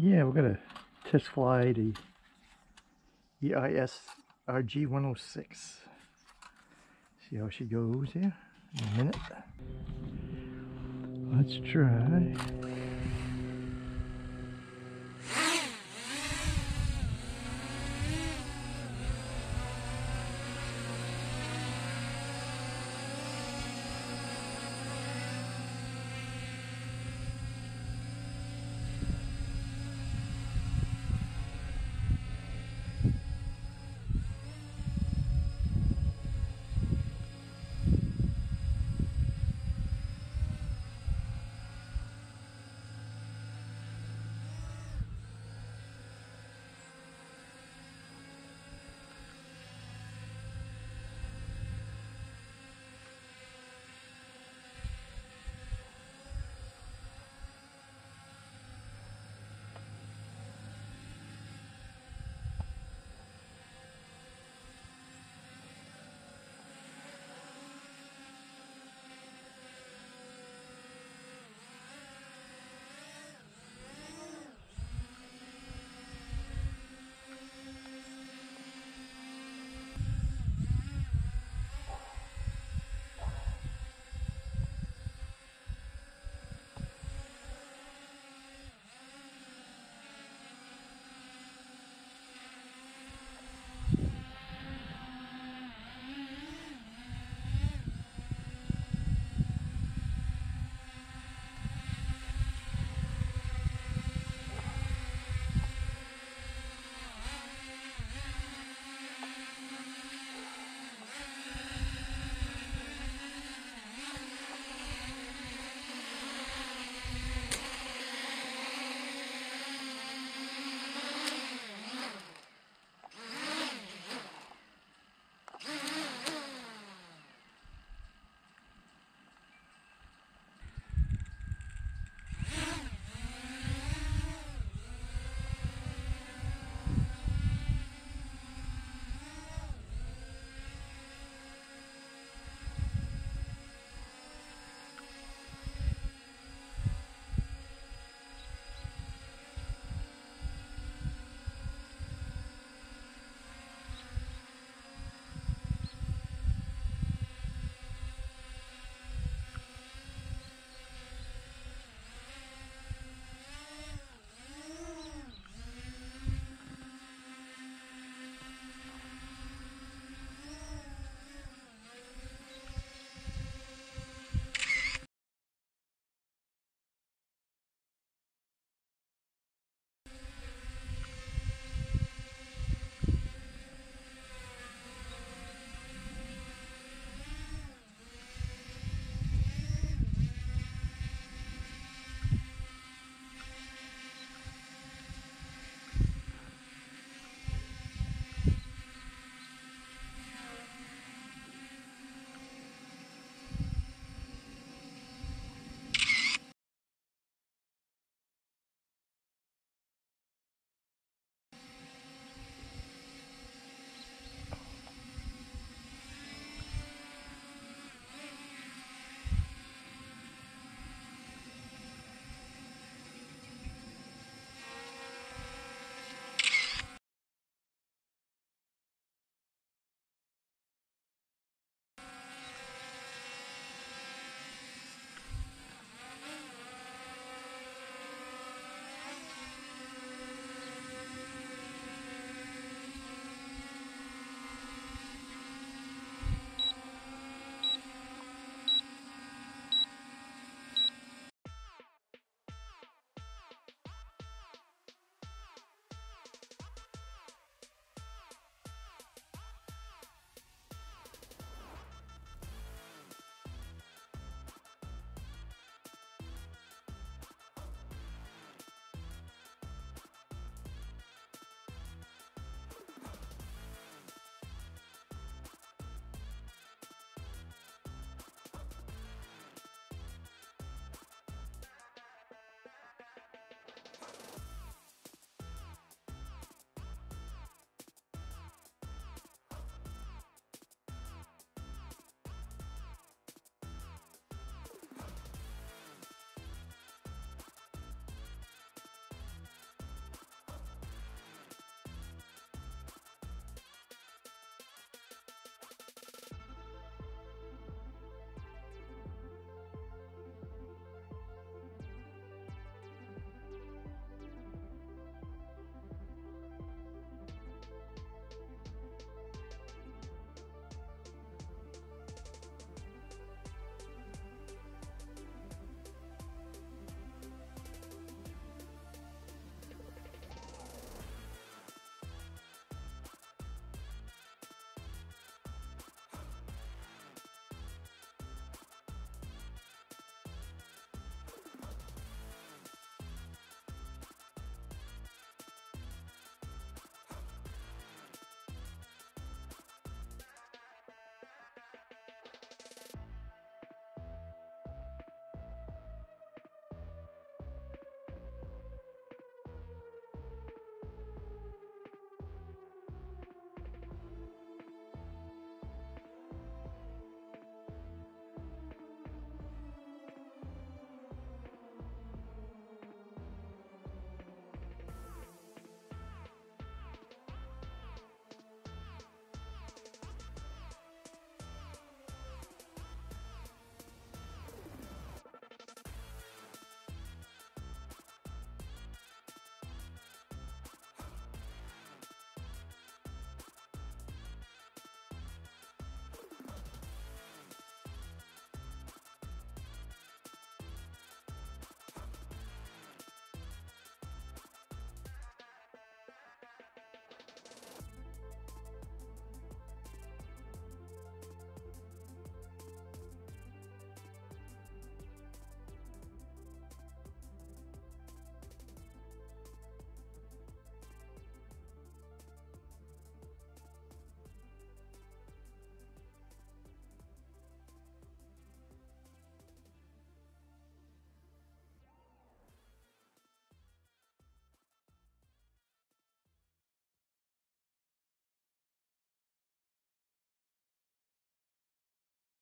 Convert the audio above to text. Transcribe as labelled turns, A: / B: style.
A: Yeah, we're gonna test fly the EIS RG106. See how she goes here in a minute. Let's try.